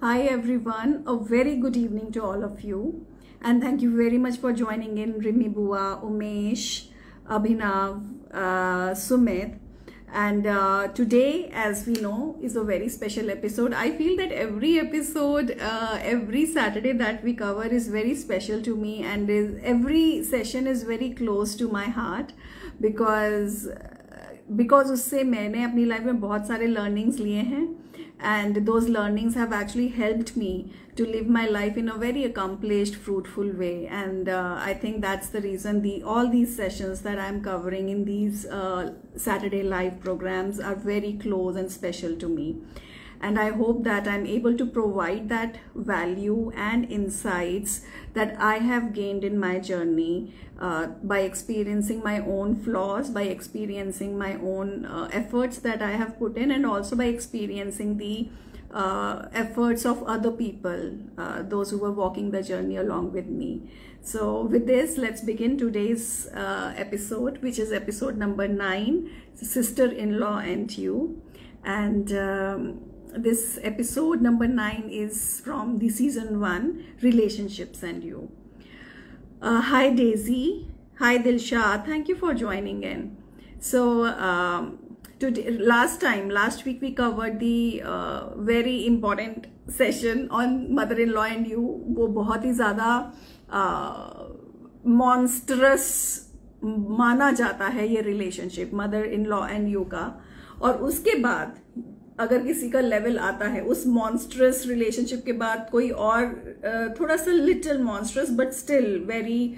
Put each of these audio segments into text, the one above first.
Hi everyone, a very good evening to all of you, and thank you very much for joining in Rimi Bua, Umesh, Abhinav, uh, Sumit. And uh, today, as we know, is a very special episode. I feel that every episode, uh, every Saturday that we cover is very special to me, and is, every session is very close to my heart because because उससे मैंने अपनी life में बहुत सारे learnings लिए हैं And those learnings have actually helped me to live my life in a very accomplished fruitful way. And uh, i think that's the reason the all these sessions that i'm covering in these uh, saturday live programs are very close and special to me. And i hope that i'm able to provide that value and insights that i have gained in my journey uh, by experiencing my own flaws by experiencing my own uh, efforts that i have put in and also by experiencing the uh, efforts of other people uh, those who were walking the journey along with me. So with this let's begin today's uh, episode which is episode number nine sister-in-law and you. And um, this episode number nine is from the season one relationships and you hi daisy hi dilsha thank you for joining in so um, today last time last week we covered the uh, very important session on mother-in-law and you वो बहुत ही ज़्यादा monstrous uh, माना जाता है ये relationship mother in law and you का और उसके बाद अगर किसी का लेवल आता है, उस मॉन्स्ट्रस रिलेशनशिप के बाद कोई और थोड़ा सा little monstrous but still very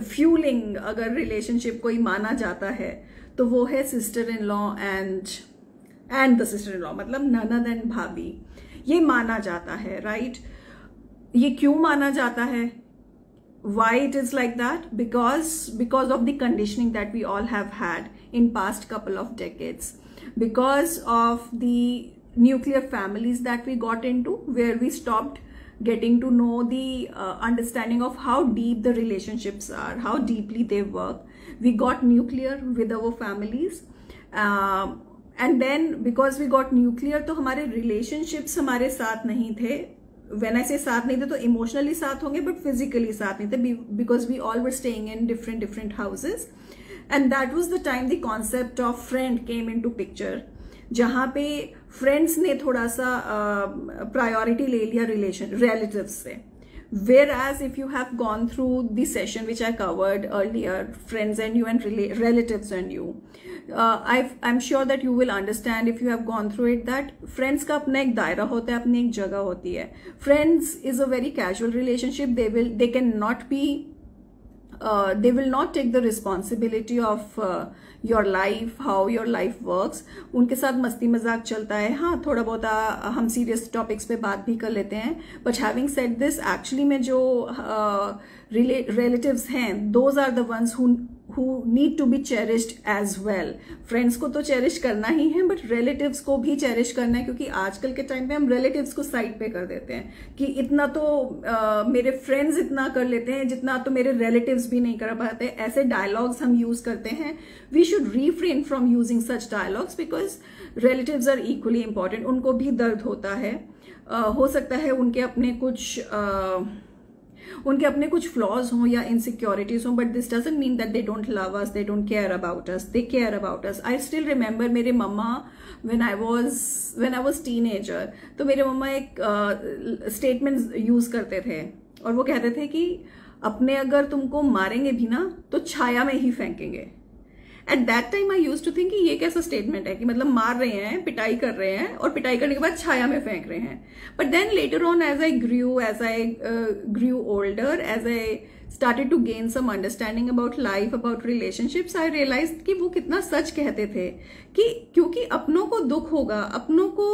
fuelling अगर रिलेशनशिप कोई माना जाता है तो वो है sister in law and and the sister in law मतलब ननद एंड भाभी। ये माना जाता है राइट right? ये क्यों माना जाता है? Why it is like that? Because because of the conditioning that we all have had in past couple of decades. because of the nuclear families that we got into where we stopped getting to know the uh, understanding of how deep the relationships are how deeply they work we got nuclear with our families uh, and then because we got nuclear तो हमारे relationships हमारे साथ नहीं थे when I say साथ नहीं थे तो emotionally साथ होंगे but physically साथ नहीं थे because we all were staying in different different houses And that was the time the concept of friend came into picture जहाँ पे फ्रेंड्स ने थोड़ा सा प्रायोरिटी uh, ले लिया रिलेशन रिलेटिव से. Whereas if you have gone through the session which I covered earlier friends and you and relative and you I I am sure that you will understand if you have gone through it that friends का अपना एक दायरा होता है अपनी एक जगह होती है. Friends is a very casual relationship they will they can not be they will not take the responsibility of your life how your life works उनके साथ मस्ती मज़ाक चलता है। हाँ थोड़ा बहुत हम सीरियस टॉपिक्स पे बात भी कर लेते हैं। But having said this actually में जो रिलेटिव्स हैं those are the ones who who need to be cherished as well friends को तो चेरिश करना ही है बट रिलेटिव्स को भी चेरिश करना है क्योंकि आजकल के टाइम पे हम रिलेटिव्स को साइड पे कर देते हैं कि इतना तो आ, मेरे फ्रेंड्स इतना कर लेते हैं जितना तो मेरे रिलेटिव्स भी नहीं कर पाते। ऐसे डायलॉग्स हम यूज़ करते हैं। We should refrain from using such dialogues because relatives are equally important उनको भी दर्द होता है। आ, हो सकता है उनके अपने कुछ आ, उनके अपने कुछ फ्लॉज हों या इनसिक्योरिटीज हों but this doesn't mean that they don't love us they don't care about us they care about us I still remember मेरे मम्मा when I was when I was teen तो मेरे मम्मा एक स्टेटमेंट uh, यूज़ करते थे और वो कहते थे कि अपने अगर तुमको मारेंगे भी ना तो छाया में ही फेंकेंगे। At that time I used to think ये कैसा स्टेटमेंट है कि मतलब मार रहे हैं, पिटाई कर रहे हैं और पिटाई करने के बाद छाया में फेंक रहे हैं। But then later on as I grew as I grew older as I started to gain some understanding about life, about relationships, i realized कि वो कितना सच कहते थे कि क्योंकि अपनों को दुख होगा, अपनों को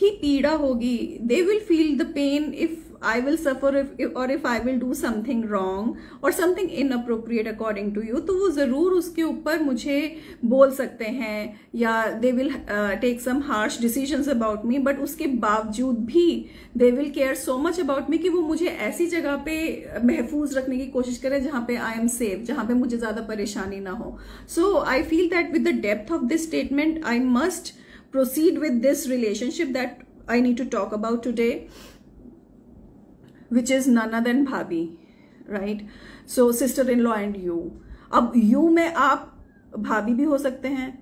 ही पीड़ा होगी they will feel the pain if I will suffer और if I will do something wrong और something inappropriate according to you तो वो ज़रूर उसके ऊपर मुझे बोल सकते हैं या they will take some harsh decision about me but उसके बावजूद भी they will care so much about me कि वो मुझे ऐसी जगह पे महफूज रखने की कोशिश करे जहाँ पे आई एम सेफ़ जहाँ पे मुझे ज़्यादा परेशानी ना हो। So I feel that with the depth of this statement I must proceed with this relationship that I need to talk about today which is Nanad and Bhabhi, right? So sister-in-law and you. अब you में आप भाभी भी हो सकते हैं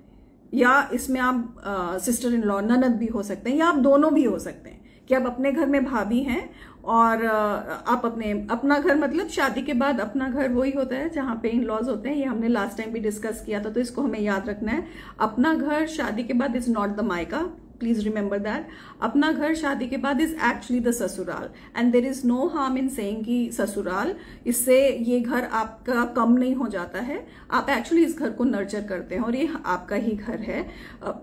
या इसमें आप सिस्टर इन लॉ ननद भी हो सकते हैं या आप दोनों भी हो सकते हैं कि आप अपने घर में भाभी हैं और आप अपने अपना घर मतलब शादी के बाद अपना घर वही होता है जहाँ पे इन लॉज होते हैं ये हमने लास्ट टाइम भी डिस्कस किया था तो इसको हमें याद रखना है अपना घर शादी के बाद is not the maika please remember that अपना घर, शादी के बाद is actually the sasural. And there is no harm in saying कि ससुराल, इससे ये घर आपका कम नहीं हो जाता है. आप एक्चुअली इस घर को नर्चर करते हैं और ये आपका ही घर है.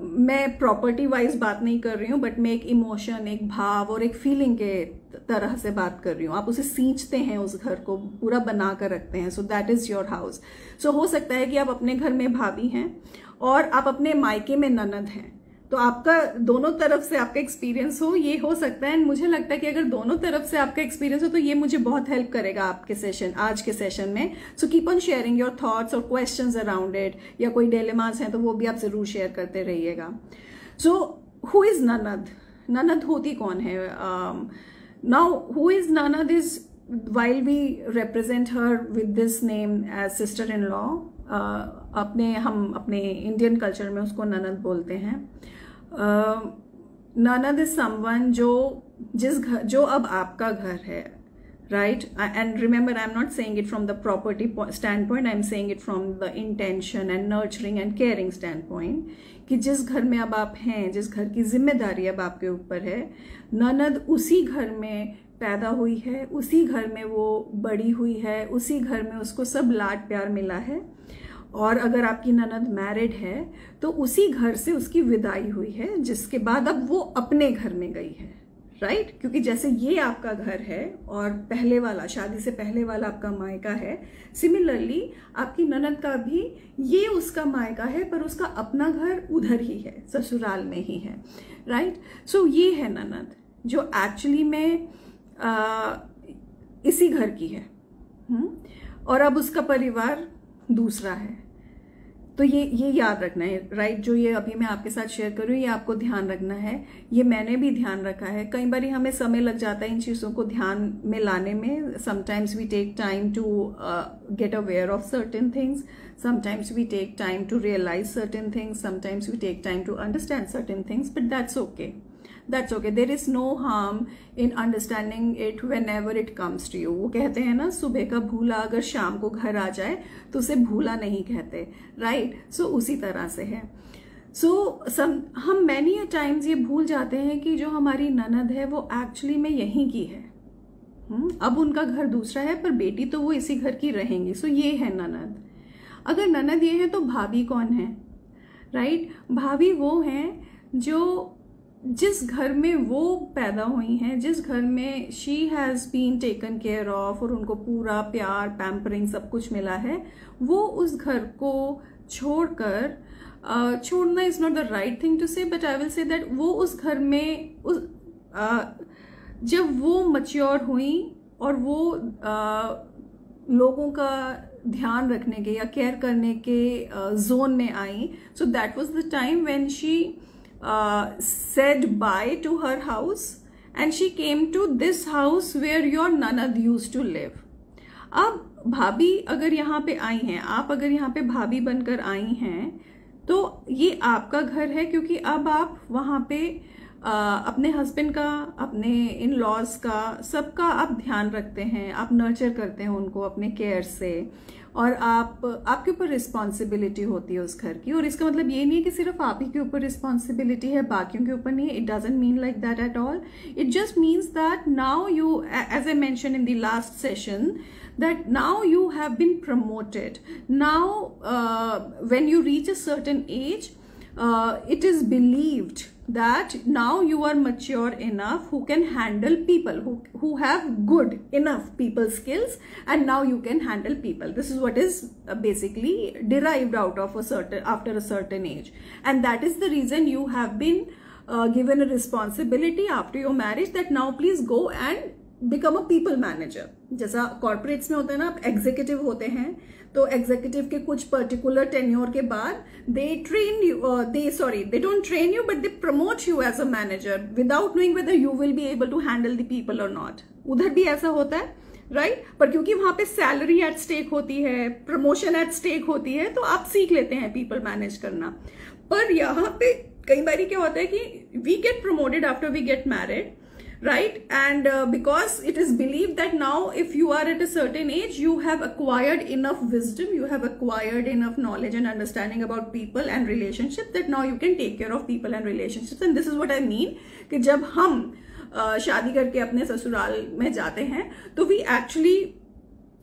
मैं प्रॉपर्टी वाइज बात नहीं कर रही हूँ बट मैं एक इमोशन एक भाव और एक फीलिंग के तरह से बात कर रही हूँ. आप उसे सींचते हैं उस घर को, पूरा बना कर रखते हैं. So that is your house so हो सकता है कि आप अपने घर में भाभी हैं और आप अपने मायके में ननद हैं. तो आपका दोनों तरफ़ से आपका एक्सपीरियंस हो, ये हो सकता है। एंड मुझे लगता है कि अगर दोनों तरफ़ से आपका एक्सपीरियंस हो तो ये मुझे बहुत हेल्प करेगा आपके सेशन आज के सेशन में। So keep on sharing your thoughts और क्वेश्चंस अराउंड इट या कोई डेलेमास हैं तो वो भी आप ज़रूर शेयर करते रहिएगा। सो हु इज़ ननद ननद होती कौन है? Now who is nanad is while we represent her with this name as sister in law अपने, हम अपने इंडियन कल्चर में उसको ननद बोलते हैं। नाना दिस समवन जो, जिस घर जो अब आपका घर है right and remember I am not saying it from the property standpoint I am saying it from the intention and nurturing and caring standpoint कि जिस घर में अब आप हैं, जिस घर की ज़िम्मेदारी अब आपके ऊपर है ननद उसी घर में पैदा हुई है, उसी घर में वो बड़ी हुई है, उसी घर में उसको सब लाड प्यार मिला है। और अगर आपकी ननद मैरिड है तो उसी घर से उसकी विदाई हुई है जिसके बाद अब वो अपने घर में गई है राइट right? क्योंकि जैसे ये आपका घर है और पहले वाला शादी से पहले वाला आपका मायका है सिमिलरली आपकी ननद का भी ये उसका मायका है पर उसका अपना घर उधर ही है ससुराल में ही है राइट right? सो so, ये है ननद जो एक्चुअली में आ, इसी घर की है हुँ? हम्म? और अब उसका परिवार दूसरा है। तो ये ये याद रखना है राइट जो ये अभी मैं आपके साथ शेयर कर ये आपको ध्यान रखना है। ये मैंने भी ध्यान रखा है। कई बार हमें समय लग जाता है इन चीज़ों को ध्यान में लाने में। Sometimes we take time to get aware of certain things sometimes we take time to realise certain things sometimes we take time to understand certain things but that's okay that's okay there is no harm in understanding it whenever it comes to you वो कहते हैं ना सुबह का भूला अगर शाम को घर आ जाए तो उसे भूला नहीं कहते। Right right? सो so, उसी तरह से है। सो so, हम मैनी अ टाइम्स ये भूल जाते हैं कि जो हमारी ननद है वो एक्चुअली में यहीं की है। हुँ? हम्म, अब उनका घर दूसरा है पर बेटी तो वो इसी घर की रहेंगी। सो so, ये है ननद। अगर ननद ये है तो भाभी कौन है? Right right? भाभी वो हैं जो जिस घर में वो पैदा हुई हैं जिस घर में she has been taken care of और उनको पूरा प्यार पैम्परिंग सब कुछ मिला है वो उस घर को छोड़कर uh, छोड़ना is not the right thing to say but I will say that वो उस घर में उस uh, जब वो मच्योर हुई और वो uh, लोगों का ध्यान रखने के या केयर करने के जोन में I so that was the time when she uh, said bye to her house and she came to this house where your nanad used to live. अब भाभी अगर यहाँ पे आई हैं आप अगर यहाँ पे भाभी बनकर आई हैं तो ये आपका घर है क्योंकि अब आप वहाँ पे आ, अपने हस्बैंड का अपने इन लॉज का सबका आप ध्यान रखते हैं आप नर्चर करते हैं उनको अपने केयर से और आप आपके ऊपर रिस्पॉन्सिबिलिटी होती है उस घर की। और इसका मतलब ये नहीं है कि सिर्फ़ आप ही के ऊपर रिस्पॉन्सिबिलिटी है बाकियों के ऊपर नहीं it doesn't mean like that at all it just means that now you as I mention in the last session that now you have been promoted. Now uh, when you reach a certain age uh, it is believed that now you are mature enough who can handle people who, who have good enough people skills and now you can handle people this is what is uh, basically derived out of a certain after a certain age and that is the reason you have been uh, given a responsibility after your marriage that now please go and become a people manager जैसा corporates में होता है ना आप executive होते हैं तो executive के कुछ पर्टिकुलर टेन्योर के बाद they train you they sorry they don't train you but they promote you as a manager without knowing whether you will be able to handle the people और not उधर भी ऐसा होता है राइट right? पर क्योंकि वहाँ पे सैलरी एट स्टेक होती है प्रमोशन एट स्टेक होती है तो आप सीख लेते हैं पीपल मैनेज करना पर यहाँ पे कई बार क्या होता है कि we get promoted after we get married right and uh, because it is believed that now if you are at a certain age you have acquired enough wisdom you have acquired enough knowledge and understanding about people and relationships that now you can take care of people and relationships and this is what i mean कि जब हम शादी करके अपने ससुराल में जाते हैं तो we actually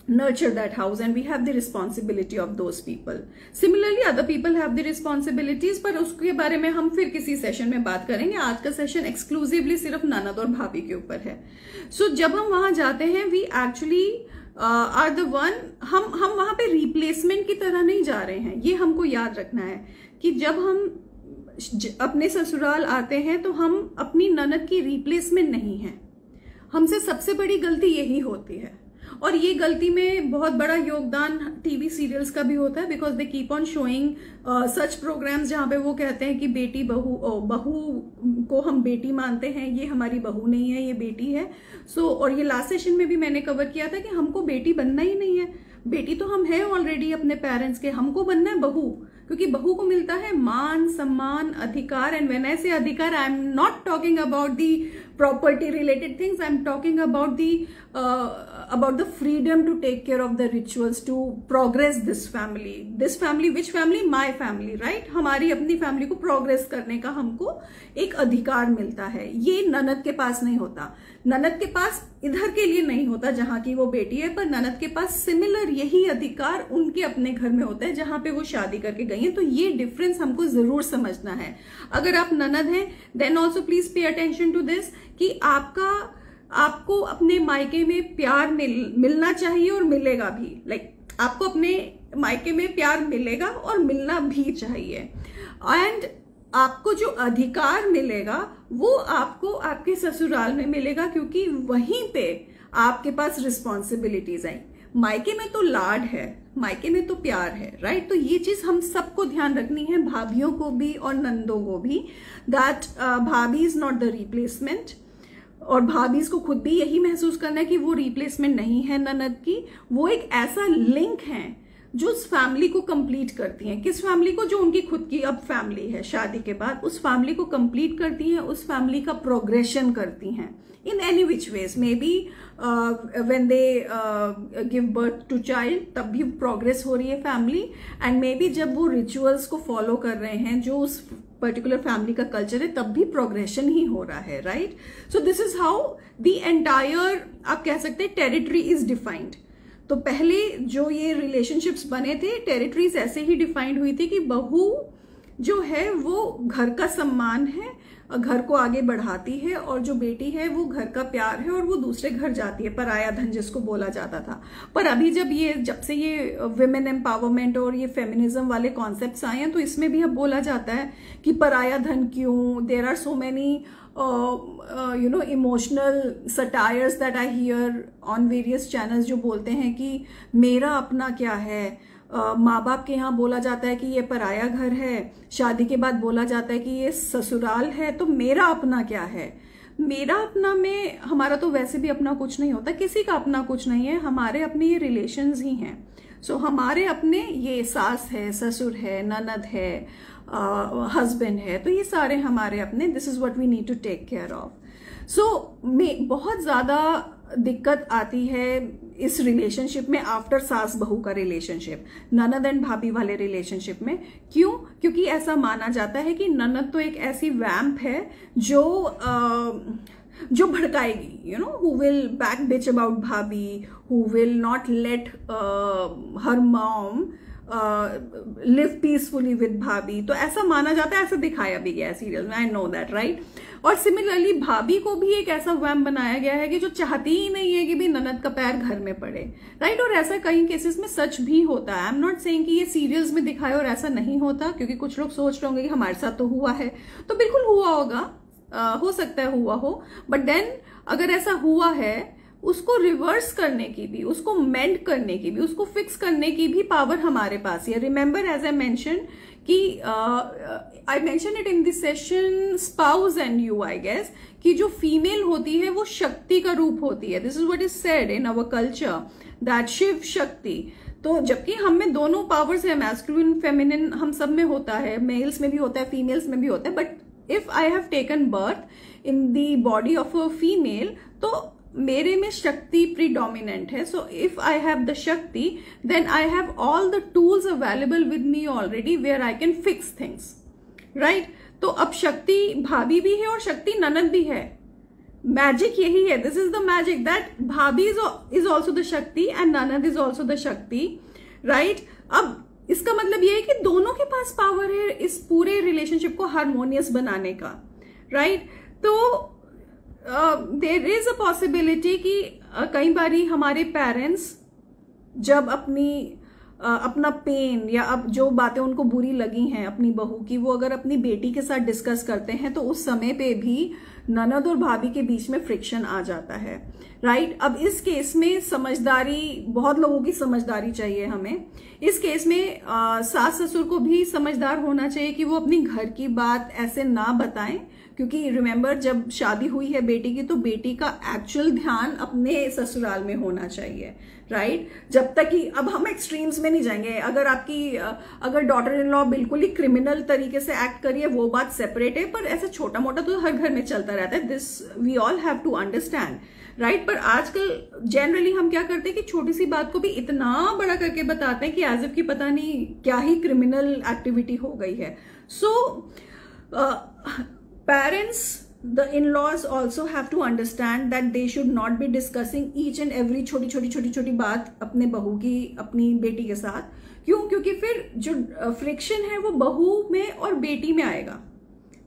nurture that house and we have the responsibility of those people. Similarly other people have the responsibilities पर उसके बारे में हम फिर किसी सेशन में बात करेंगे। आज का सेशन एक्सक्लूसिवली सिर्फ़ ननद और भाभी के ऊपर है। सो so, जब हम वहाँ जाते हैं we actually are the one हम हम वहाँ पे रिप्लेसमेंट की तरह नहीं जा रहे हैं। ये हमको याद रखना है कि जब हम अपने ससुराल आते हैं तो हम अपनी ननद की रिप्लेसमेंट नहीं है। हमसे सबसे बड़ी गलती यही होती है। और ये गलती में बहुत बड़ा योगदान टीवी सीरियल्स का भी होता है because they keep on showing such programmes जहाँ पे वो कहते हैं कि बेटी बहू बहू को हम बेटी मानते हैं ये हमारी बहू नहीं है ये बेटी है। सो so, और ये लास्ट सेशन में भी मैंने कवर किया था कि हमको बेटी बनना ही नहीं है। बेटी तो हम हैं ऑलरेडी अपने पेरेंट्स के हमको बनना है बहू क्योंकि बहू को मिलता है मान सम्मान अधिकार एंड वेन आई से अधिकार I am not talking about the property related things i'm talking about the uh, about the freedom to take care of the rituals to progress this family this family which family my family right हमारी अपनी family को progress करने का हमको एक अधिकार मिलता है ये ननद के पास नहीं होता ननद के पास इधर के लिए नहीं होता जहाँ की वो बेटी है पर ननद के पास सिमिलर यही अधिकार उनके अपने घर में होता है जहाँ पे वो शादी करके गई है। तो ये डिफरेंस हमको ज़रूर समझना है। अगर आप ननद हैं then also please pay attention to this कि आपका आपको अपने मायके में प्यार मिल मिलना चाहिए और मिलेगा भी। लाइक like, आपको अपने मायके में प्यार मिलेगा और मिलना भी चाहिए। एंड आपको जो अधिकार मिलेगा, वो आपको आपके ससुराल में मिलेगा क्योंकि वहीं पे आपके पास रिस्पॉन्सिबिलिटीज आई मायके में तो लाड है, मायके में तो प्यार है राइट तो ये चीज़ हम सबको ध्यान रखनी है, भाभीियों को भी और नंदों को भी that bhabhi is not the replacement और भाभी को खुद भी यही महसूस करना है कि वो रिप्लेसमेंट नहीं है ननद की। वो एक ऐसा लिंक है जो उस फैमिली को कंप्लीट करती हैं। किस फैमिली को? जो उनकी खुद की अब फैमिली है, शादी के बाद। उस फैमिली को कंप्लीट करती हैं, उस फैमिली का प्रोग्रेशन करती हैं। In any which ways maybe when they give birth to child तब भी प्रोग्रेस हो रही है फैमिली एंड मे बी जब वो रिचुअल्स को फॉलो कर रहे हैं, जो उस पर्टिकुलर फैमिली का कल्चर है, तब भी प्रोग्रेशन ही हो रहा है right so this is how the entire आप कह सकते हैं टेरिटरी इज़ डिफाइंड तो पहले जो ये रिलेशनशिप्स बने थे टेरिटरीज ऐसे ही डिफाइंड हुई थी कि बहू जो है, वो घर का सम्मान है, घर को आगे बढ़ाती है और जो बेटी है, वो घर का प्यार है और वो दूसरे घर जाती है, पराया धन जिसको बोला जाता था। पर अभी जब ये, जब से ये वुमेन एम्पावरमेंट और ये फेमिनिज्म वाले कॉन्सेप्ट्स आए हैं तो इसमें भी अब बोला जाता है कि पराया धन क्यों? There are so many you know emotional satires that I hear on various channels जो बोलते हैं कि मेरा अपना क्या है? Uh, माँ बाप के यहाँ बोला जाता है कि ये पराया घर है। शादी के बाद बोला जाता है कि ये ससुराल है। तो मेरा अपना क्या है? मेरा अपना में हमारा तो वैसे भी अपना कुछ नहीं होता। किसी का अपना कुछ नहीं है। हमारे अपने ये रिलेशंस ही हैं। सो so, हमारे अपने ये सास है ससुर है ननद है। हस्बैंड है तो ये सारे हमारे अपने this is what we need to take care of so में बहुत ज़्यादा दिक्कत आती है इस रिलेशनशिप में आफ्टर सास बहू का रिलेशनशिप ननद एंड भाभी वाले रिलेशनशिप में. क्यों? क्योंकि ऐसा माना जाता है कि ननद तो एक ऐसी वैम्प है जो आ, जो भड़काएगी you know who will back bitch about bhabhi who will not let her mom live peacefully with bhabhi. तो ऐसा माना जाता है ऐसा दिखाया भी गया है सीरियल में आई नो दैट राइट और सिमिलरली भाभी को भी एक ऐसा वैम बनाया गया है कि जो चाहती ही नहीं है कि भी ननद का पैर घर में पड़े। राइट और ऐसा कई केसेस में सच भी होता है। आई एम नॉट सेइंग कि ये सीरियल्स में दिखाए और ऐसा नहीं होता क्योंकि कुछ लोग सोच रहे होंगे कि हमारे साथ तो हुआ है। तो बिल्कुल हुआ होगा। आ, हो सकता है हुआ हो। बट देन अगर ऐसा हुआ है उसको रिवर्स करने की भी, उसको मेंड करने की भी, उसको फिक्स करने की भी पावर हमारे पास है रिमेंबर एज आई मैंशन कि I mention it in this session spouse and you I guess कि जो फीमेल होती है, वो शक्ति का रूप होती है। This is what is said in our culture that Shiv Shakti तो जबकि हम में दोनों पावर्स है मैस्कुलिन फेमिनिन हम सब में होता है। मेल्स में भी होता है फीमेल्स में भी होता है। But if I have taken birth in the body of a female तो मेरे में शक्ति प्रीडोमिनेंट है so if I have the shakti then I have all the tools available with me already where I can fix things right तो अब शक्ति भाभी भी है और शक्ति ननद भी है। मैजिक यही है this is the magic that bhabhi is also the shakti and nanad is also the shakti right अब इसका मतलब यह है कि दोनों के पास पावर है इस पूरे रिलेशनशिप को हारमोनियस बनाने का राइट right? तो देर इज़ अ पॉसिबिलिटी कि uh, कई बारी हमारे पेरेंट्स जब अपनी uh, अपना पेन या अब जो बातें उनको बुरी लगी हैं अपनी बहू की वो अगर अपनी बेटी के साथ डिस्कस करते हैं तो उस समय पे भी ननद और भाभी के बीच में फ्रिक्शन आ जाता है। Right right? अब इस केस में समझदारी बहुत लोगों की समझदारी चाहिए हमें। इस केस में सास ससुर को भी समझदार होना चाहिए कि वो अपनी घर की बात ऐसे ना बताएँ। क्योंकि रिमेंबर जब शादी हुई है बेटी की तो बेटी का एक्चुअल ध्यान अपने ससुराल में होना चाहिए राइट right? जब तक कि अब हम एक्सट्रीम्स में नहीं जाएँगे। अगर आपकी, अगर डॉटर इन लॉ बिल्कुल ही क्रिमिनल तरीके से एक्ट करिए, वो बात सेपरेट है, पर ऐसा छोटा मोटा तो हर घर में चलता रहता है। This we all have to understand right पर आजकल जनरली हम क्या करते हैं कि छोटी सी बात को भी इतना बड़ा करके बताते हैं कि एज इफ़ की पता नहीं क्या ही क्रिमिनल एक्टिविटी हो गई है। So parents the in-laws also have to understand that they should not be discussing each and every छोटी छोटी छोटी छोटी बात अपने बहू की, अपनी बेटी के साथ। क्यों? क्योंकि फिर जो फ्रिक्शन है वो बहू में और बेटी में आएगा।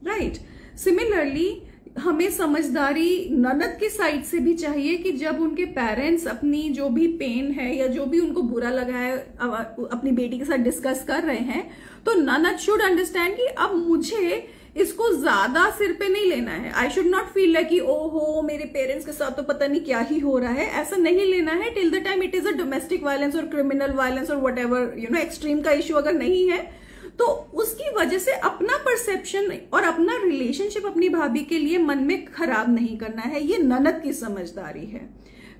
Right right? सिमिलरली हमें समझदारी ननद की साइड से भी चाहिए कि जब उनके पेरेंट्स अपनी जो भी पेन है या जो भी उनको बुरा लगा है अपनी बेटी के साथ डिस्कस कर रहे हैं तो ननद शुड अंडरस्टैंड कि अब मुझे इसको ज़्यादा सिर पे नहीं लेना है। I should not feel like oh हो मेरे पेरेंट्स के साथ तो पता नहीं क्या ही हो रहा है। ऐसा नहीं लेना है till the time it is a domestic violence और क्रिमिनल वायलेंस और whatever you know extreme का इश्यू अगर नहीं है तो उसकी वजह से अपना परसेप्शन और अपना रिलेशनशिप अपनी भाभी के लिए मन में खराब नहीं करना है। ये ननद की समझदारी है।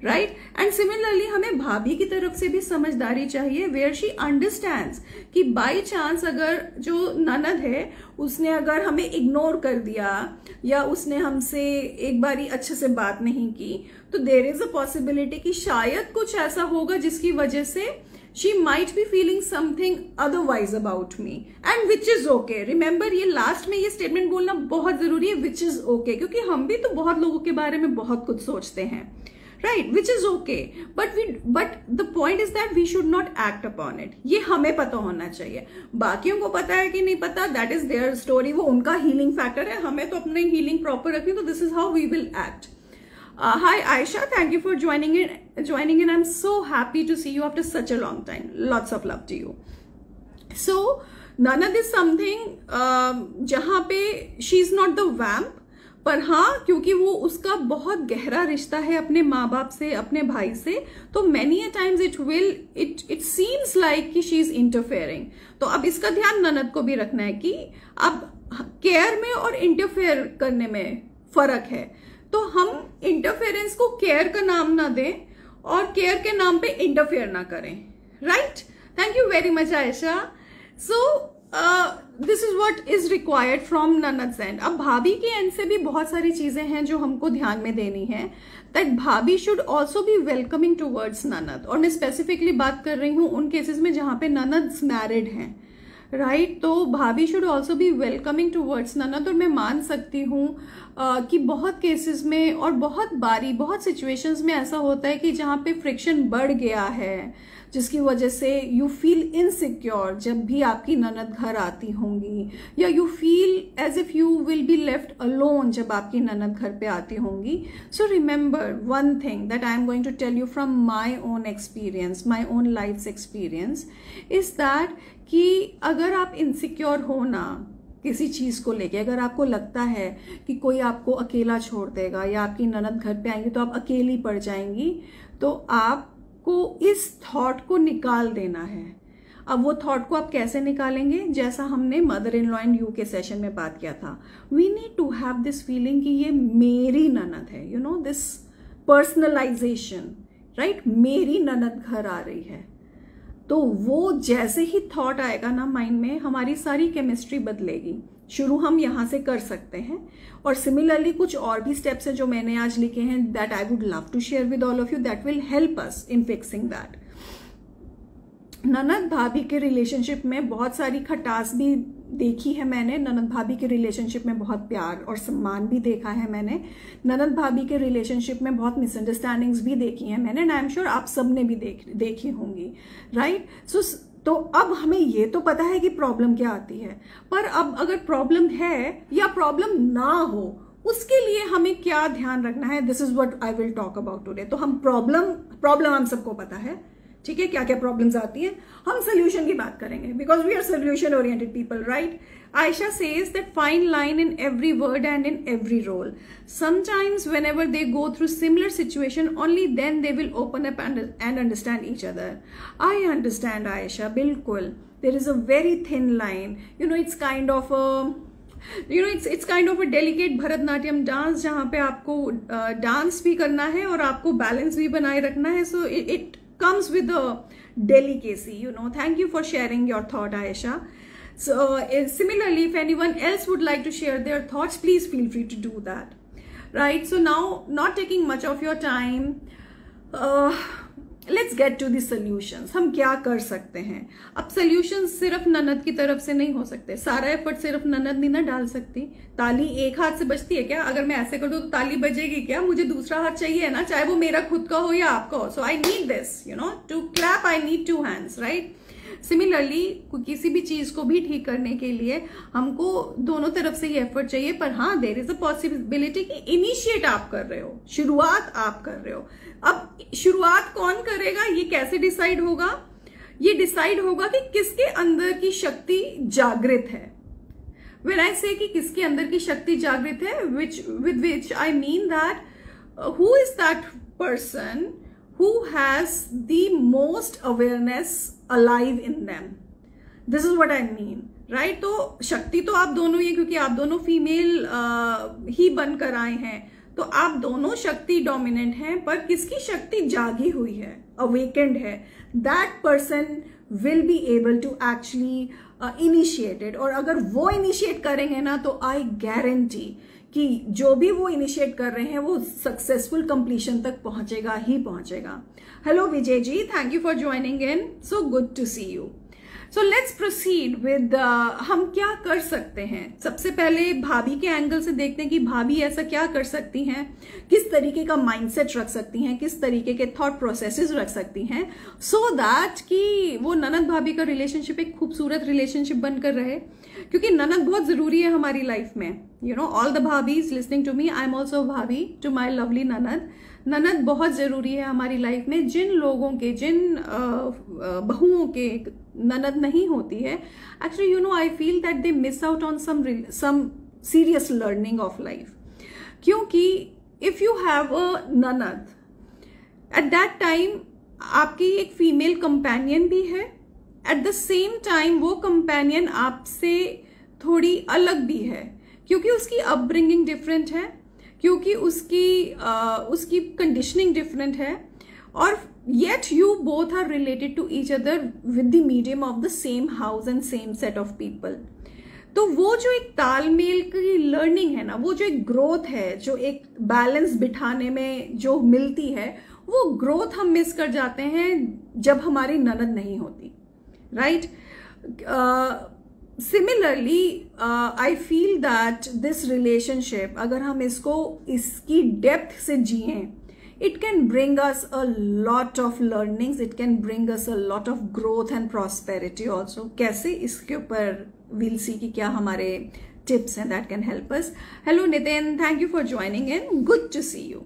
राइट एंड सिमिलरली हमें भाभी की तरफ़ से भी समझदारी चाहिए वेयर शी अंडरस्टैंड कि बाई चांस अगर जो ननद है, उसने अगर हमें इग्नोर कर दिया, या उसने हमसे एक बारी अच्छे से बात नहीं की तो देर इज़ अ पॉसिबिलिटी कि शायद कुछ ऐसा होगा जिसकी वजह से she might be feeling something otherwise about me and which is okay remember ये लास्ट में ये स्टेटमेंट बोलना बहुत ज़रूरी है विच इज़ ओके क्योंकि हम भी तो बहुत लोगों के बारे में बहुत कुछ सोचते हैं। Right which is okay but we but the point is that we should not act upon it ये हमें पता होना चाहिए बाकियों को पता है कि नहीं पता दैट इज देयर स्टोरी वो उनका हीलिंग फैक्टर है हमें तो अपनी हीलिंग प्रॉपर रखनी तो this is how we will act hi Aisha, thank you for joining in. Joining in, I'm so happy to see you after such a long time. Lots of love to you. So, Nanad is something uh, जहां पे she is not the vamp, पर हाँ क्योंकि वो उसका बहुत गहरा रिश्ता है अपने माँ बाप से, अपने भाई से तो many a times it will it it seems like कि शी इज़ इंटरफेयरिंग तो अब इसका ध्यान ननद को भी रखना है कि अब केयर में और इंटरफेयर करने में फ़र्क है। तो हम इंटरफेरेंस को केयर का नाम ना दें और केयर के नाम पे इंटरफेयर ना करें। Right thank you very much Aisha so this is what is required from nanad and अब भाभी के एंड से भी बहुत सारी चीज़ें हैं जो हमको ध्यान में देनी है। That bhabhi should also be welcoming towards nanad और मैं स्पेसिफिकली बात कर रही हूँ उन केसेस में जहाँ पे ननद मैरिड हैं। Right right? तो bhabhi should also be welcoming towards nanad और मैं मान सकती हूँ कि बहुत केसेस में और बहुत बारी, बहुत सिचुएशंस में ऐसा होता है कि जहाँ पे फ्रिक्शन बढ़ गया है। जिसकी वजह से यू फील इनसिक्योर जब भी आपकी ननद घर आती होंगी। या you feel as if you will be left alone जब आपकी ननद घर पे आती होंगी। So remember one thing that I am going to tell you from my own experience my own life experience is that कि अगर आप इनसिक्योर हो ना किसी चीज़ को लेके, अगर आपको लगता है कि कोई आपको अकेला छोड़ देगा या आपकी ननद घर पे आएँगी तो आप अकेली पड़ जाएँगी तो आपको इस थॉट को निकाल देना है। अब वो थॉट को आप कैसे निकालेंगे? जैसा हमने mother in law and you के सेशन में बात किया था। We need to have this feeling कि ये मेरी ननद है। You know this personalisation right मेरी ननद घर आ रही है। तो वो जैसे ही थॉट आएगा ना माइंड में, हमारी सारी केमिस्ट्री बदलेगी। शुरू हम यहाँ से कर सकते हैं। और सिमिलरली कुछ और भी स्टेप्स हैं जो मैंने आज लिखे हैं that I would love to share with all of you that will help us in fixing that ननद भाभी के रिलेशनशिप में बहुत सारी खटास भी देखी है मैंने। ननद भाभी के रिलेशनशिप में बहुत प्यार और सम्मान भी देखा है मैंने। ननद भाभी के रिलेशनशिप में बहुत मिसअंडरस्टैंडिंग्स भी देखी हैं मैंने आई एम श्योर आप सबने भी देख, देखी होंगी। राइट सो तो अब हमें ये तो पता है कि प्रॉब्लम क्या आती है। पर अब अगर प्रॉब्लम है या प्रॉब्लम ना हो, उसके लिए हमें क्या ध्यान रखना है? This is what I will talk about today तो हम प्रॉब्लम प्रॉब्लम हम सबको पता है। ठीक है क्या क्या प्रॉब्लम आती है? हम सोल्यूशन की बात करेंगे। Because we are solution oriented people right Ayesha says that fine line in every word and in every role sometimes whenever they go through similar situation only then they will open up and understand each other I understand Ayesha बिल्कुल there is a very thin line you know it's kind of you know it's it's kind of a delicate Bharatanatyam dance जहाँ पे आपको dance uh, भी करना है और आपको balance भी बनाए रखना है। So it comes with a delicacy you know. Thank you for sharing your thought aisha. So uh, similarly if anyone else would like to share their thoughts please feel free to do that. Right? So now not taking much of your time uh, let's get to the solution हम क्या कर सकते हैं? अब solution सिर्फ़ ननद की तरफ़ से नहीं हो सकते। सारा एफर्ट सिर्फ़ ननद नहीं ना डाल सकती। ताली एक हाथ से बजती है क्या? अगर मैं ऐसे कर दू तो ताली बजेगी क्या? मुझे दूसरा हाथ चाहिए ना? चाहे वो मेरा खुद का हो या आपका हो। So I need this you know to clap I need two hands right similarly किसी भी चीज़ को भी ठीक करने के लिए हमको दोनों तरफ़ से ही एफर्ट चाहिए। पर हाँ देर इज़ अ पॉसिबिलिटी कि इनिशिएट आप कर रहे हो। शुरुआत आप कर रहे हो। अब शुरुआत कौन करेगा? ये कैसे डिसाइड होगा? ये डिसाइड होगा कि किसके अंदर की शक्ति जागृत है। वेन आई से कि किसके अंदर की शक्ति जागृत है which with which I mean that who is that person who has the most awareness alive in them this is what I mean right तो शक्ति तो आप दोनों ही क्योंकि आप दोनों फीमेल uh, ही बनकर आए हैं। तो आप दोनों शक्ति डोमिनेंट हैं, पर किसकी शक्ति जागी हुई है? अवेकेंड है। That person will be able to actually initiated और अगर वो इनिशिएट करेंगे ना तो आई गारंटी कि जो भी वो इनिशिएट कर रहे हैं, वो सक्सेसफुल कंप्लीशन तक पहुंचेगा, ही पहुंचेगा। Hello Vijay ji thank you for joining in so good to see you so let's proceed with हम क्या कर सकते हैं? सबसे पहले भाभी के एंगल से देखते हैं कि भाभी ऐसा क्या कर सकती हैं? किस तरीके का माइंडसेट रख सकती हैं? किस तरीके के थॉट प्रोसेसेस रख सकती हैं? सो दैट कि वो ननद भाभी का रिलेशनशिप एक खूबसूरत रिलेशनशिप बनकर रहे। क्योंकि ननद बहुत ज़रूरी है हमारी लाइफ में। You know all the bhabhi is listening to me I am also bhabhi to my lovely nanad. ननद बहुत ज़रूरी है हमारी लाइफ में। जिन लोगों के, जिन बहुओं के ननद नहीं होती है। Actually you know I feel that they miss out on some some serious learning of life क्योंकि if you have a nanad at that time आपकी एक फीमेल कंपेनियन भी है। एट द सेम टाइम वो कंपेनियन आपसे थोड़ी अलग भी है। क्योंकि उसकी अपब्रिंगिंग डिफरेंट है क्योंकि उसकी आ, उसकी कंडीशनिंग डिफरेंट है। और yet you both are related to each other with the medium of the same house and same set of people तो वो जो एक तालमेल की लर्निंग है ना, वो जो एक ग्रोथ है, जो एक बैलेंस बिठाने में जो मिलती है, वो ग्रोथ हम मिस कर जाते हैं जब हमारी ननद नहीं होती right similarly I feel that this relationship अगर हम इसको, इसकी डेप्थ से जिए it can bring us a lot of learnings it can bring us a lot of growth and prosperity also कैसे इसके ऊपर विल सी की क्या हमारे टिप्स हैं that can help us hello Nitin thank you for joining in good to see you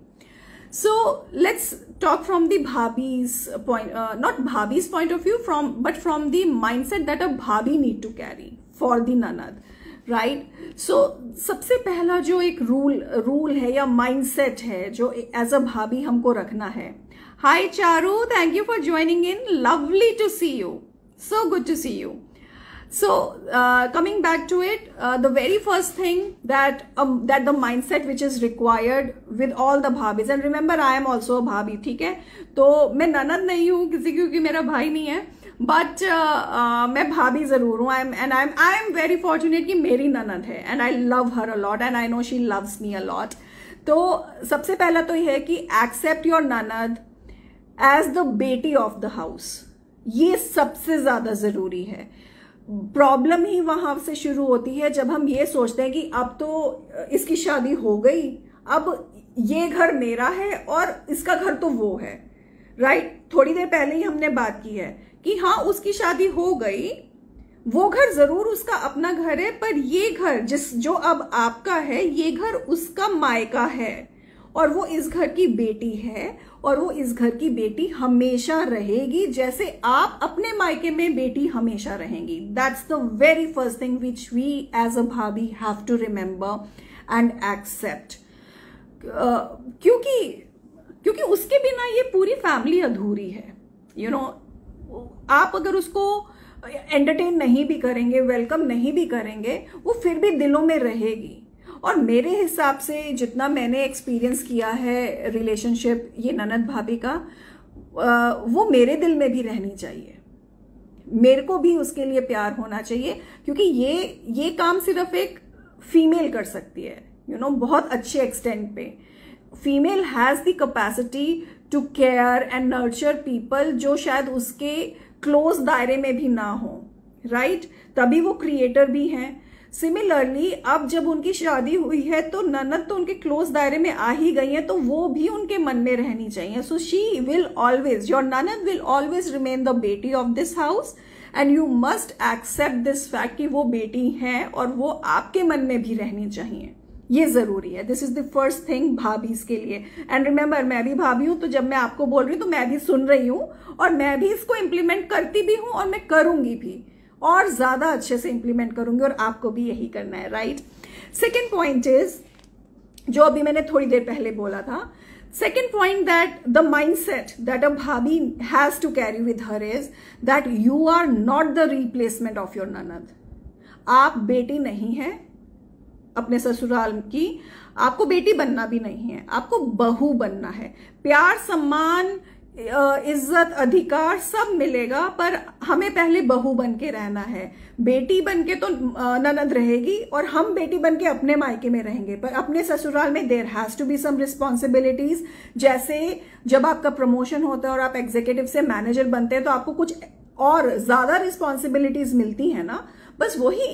so let's talk from the bhabhi's point uh, not point of view from but from the mindset that a bhabhi need to carry for the nanad Right so सबसे पहला जो एक rule rule है या mindset है, जो as a भाभी हमको रखना है। Hi Charu thank you for joining in lovely to see you so good to see you so coming back to it the very first thing that that the mindset which is required with all the bhabhi and remember I am also bhabhi ठीक है? तो मैं ननद नहीं हूँ, किसी क्योंकि मेरा भाई नहीं है बट uh, uh, मैं भाभी ज़रूर हूँ। I am and I am I am very fortunate कि मेरी ननद है and I love her a lot and I know she loves me a lot तो सबसे पहला तो यह है कि accept your nanad as the beti of the house ये सबसे ज़्यादा ज़रूरी है। प्रॉब्लम ही वहाँ से शुरू होती है जब हम ये सोचते हैं कि अब तो इसकी शादी हो गई अब ये घर मेरा है और इसका घर तो वो है। Right right? थोड़ी देर पहले ही हमने बात की है कि हाँ उसकी शादी हो गई वो घर ज़रूर उसका अपना घर है पर ये घर जिस जो अब आपका है ये घर उसका मायका है। और वो इस घर की बेटी है और वो इस घर की बेटी हमेशा रहेगी जैसे आप अपने मायके में बेटी हमेशा रहेंगी। That's the very first thing which we as a bhabhi have to remember and accept क्योंकि क्योंकि उसके बिना ये पूरी फैमिली अधूरी है यू you नो know, आप अगर उसको एंटरटेन नहीं भी करेंगे वेलकम नहीं भी करेंगे वो फिर भी दिलों में रहेगी। और मेरे हिसाब से जितना मैंने एक्सपीरियंस किया है रिलेशनशिप ये ननद भाभी का वो मेरे दिल में भी रहनी चाहिए। मेरे को भी उसके लिए प्यार होना चाहिए क्योंकि ये ये काम सिर्फ़ एक फीमेल कर सकती है यू you नो know, बहुत अच्छे एक्सटेंट पे। Female has the capacity to care and nurture people जो शायद उसके क्लोज दायरे में भी ना हो राइट right? तभी वो क्रिएटर भी हैं। सिमिलरली अब जब उनकी शादी हुई है तो ननद तो उनके क्लोज दायरे में आ ही गई है तो वो भी उनके मन में रहनी चाहिए। So she will always your nanad will always remain the beti of this house and you must accept this fact कि वो बेटी हैं और वो आपके मन में भी रहनी चाहिए। ये ज़रूरी है। This is the first thing भाभी के लिए। एंड रिमेंबर मैं भी भाभी हूँ तो जब मैं आपको बोल रही हूँ तो मैं भी सुन रही हूँ और मैं भी इसको इंप्लीमेंट करती भी हूँ और मैं करूँगी भी। और ज़्यादा अच्छे से इंप्लीमेंट करूँगी और आपको भी यही करना है राइट सेकेंड पॉइंट इज़ जो अभी मैंने थोड़ी देर पहले बोला था second point that the mindset that a bhabhi has to carry with her is that you are not the replacement of your nanad. आप बेटी नहीं है अपने ससुराल की, आपको बेटी बनना भी नहीं है, आपको बहू बनना है। प्यार, सम्मान इज़्ज़त, अधिकार सब मिलेगा, पर हमें पहले बहू बन के रहना है। बेटी बन के तो ननद रहेगी और हम बेटी बन के अपने मायके में रहेंगे, पर अपने ससुराल में there has to be some responsibilities जैसे जब आपका प्रमोशन होता है और आप एग्जीक्यूटिव से मैनेजर बनते हैं तो आपको कुछ और ज़्यादा रिस्पॉन्सिबिलिटीज मिलती है ना, बस वही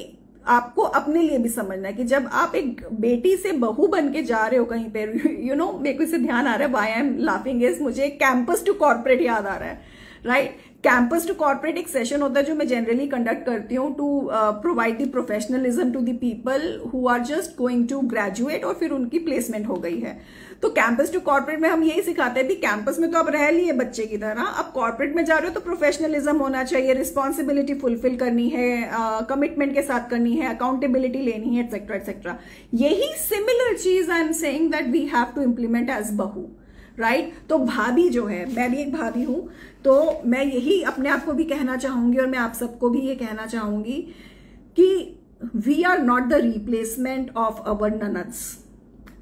आपको अपने लिए भी समझना है कि जब आप एक बेटी से बहू बन के जा रहे हो कहीं पे यू नो मेरे को इसे ध्यान आ रहा है why I am laughing is मुझे कैंपस टू कॉर्पोरेट याद आ रहा है राइट कैंपस टू कॉर्पोरेट एक सेशन होता है जो मैं जनरली कंडक्ट करती हूँ to provide the professionalism to the people who are just going to graduate और फिर उनकी प्लेसमेंट हो गई है। तो कैंपस टू कॉर्पोरेट में हम यही सिखाते हैं भी कैंपस में तो आप रह लिए बच्चे की तरह अब कॉर्पोरेट में जा रहे हो तो प्रोफेशनलिज्म होना चाहिए रिस्पॉन्सिबिलिटी फुलफिल करनी है कमिटमेंट uh, के साथ करनी है अकाउंटेबिलिटी लेनी है एक्सेट्रा एक्सेट्रा यही similar cheese I am saying that we have to implement as bahu right right? तो भाभी जो है मैं भी एक भाभी हूँ तो मैं यही अपने आप को भी कहना चाहूँगी और मैं आप सबको भी ये कहना चाहूँगी कि we are not the replacement of our nanads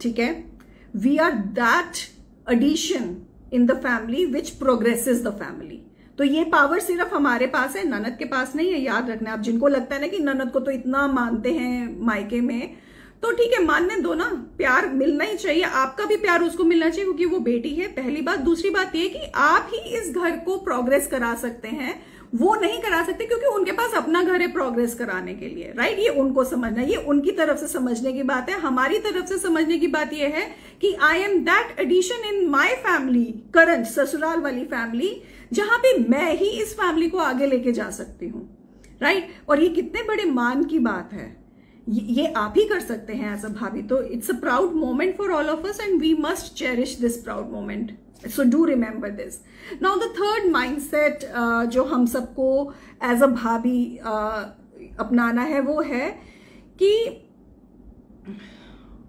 ठीक है we are that addition in the family which progresses the family तो ये पावर सिर्फ़ हमारे पास है, ननद के पास नहीं है, याद रखना। आप जिनको लगता है ना कि ननद को तो इतना मानते हैं मायके में तो ठीक है, मानने दो ना। प्यार मिलना ही चाहिए। आपका भी प्यार उसको मिलना चाहिए क्योंकि वो बेटी है, पहली बात। दूसरी बात ये कि आप ही इस घर को प्रोग्रेस करा सकते हैं। वो नहीं करा सकते क्योंकि उनके पास अपना घर है प्रोग्रेस कराने के लिए राइट ये उनको समझना, ये उनकी तरफ़ से समझने की बात है। हमारी तरफ़ से समझने की बात ये है कि I am that addition in my family current ससुराल वाली फैमिली जहाँ पे मैं ही इस फैमिली को आगे लेके जा सकती हूँ राइट और ये कितने बड़े मान की बात है। ये आप ही कर सकते हैं एज अ भाभी। तो it's a proud moment for all of us and we must cherish this proud moment so do remember this now the third mindset जो हम सबको एज अ भाभी uh, अपनाना है वो है कि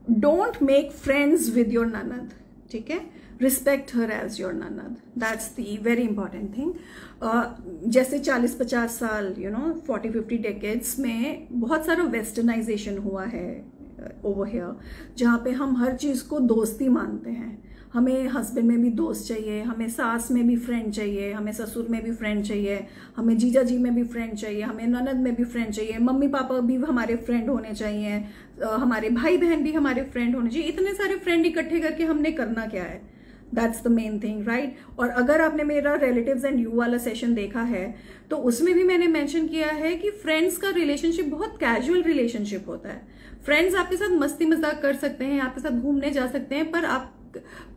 don't make friends with your nanad ठीक है? Respect her as your nanad that's the very important thing जैसे 40-50 साल यू नो 40-50 डेकेड्स में बहुत सारा वेस्टर्नाइजेशन हुआ है ओवर uh, हेयर जहाँ पे हम हर चीज़ को दोस्ती मानते हैं। हमें हस्बैंड में भी दोस्त चाहिए, हमें सास में भी फ्रेंड चाहिए, हमें ससुर में भी फ्रेंड चाहिए, हमें जीजा जी में भी फ्रेंड चाहिए, हमें ननद में भी फ्रेंड चाहिए, मम्मी पापा भी हमारे फ्रेंड होने चाहिए हमारे भाई बहन भी हमारे फ्रेंड होने चाहिए। इतने सारे फ्रेंड इकट्ठे करके हमने करना क्या है? That's the main thing right और अगर आपने मेरा रिलेटिव्स एंड यू वाला सेशन देखा है तो उसमें भी मैंने मेंशन किया है कि फ्रेंड्स का रिलेशनशिप बहुत कैजुअल रिलेशनशिप होता है। फ्रेंड्स आपके साथ मस्ती मज़ाक कर सकते हैं, आपके साथ घूमने जा सकते हैं, पर आप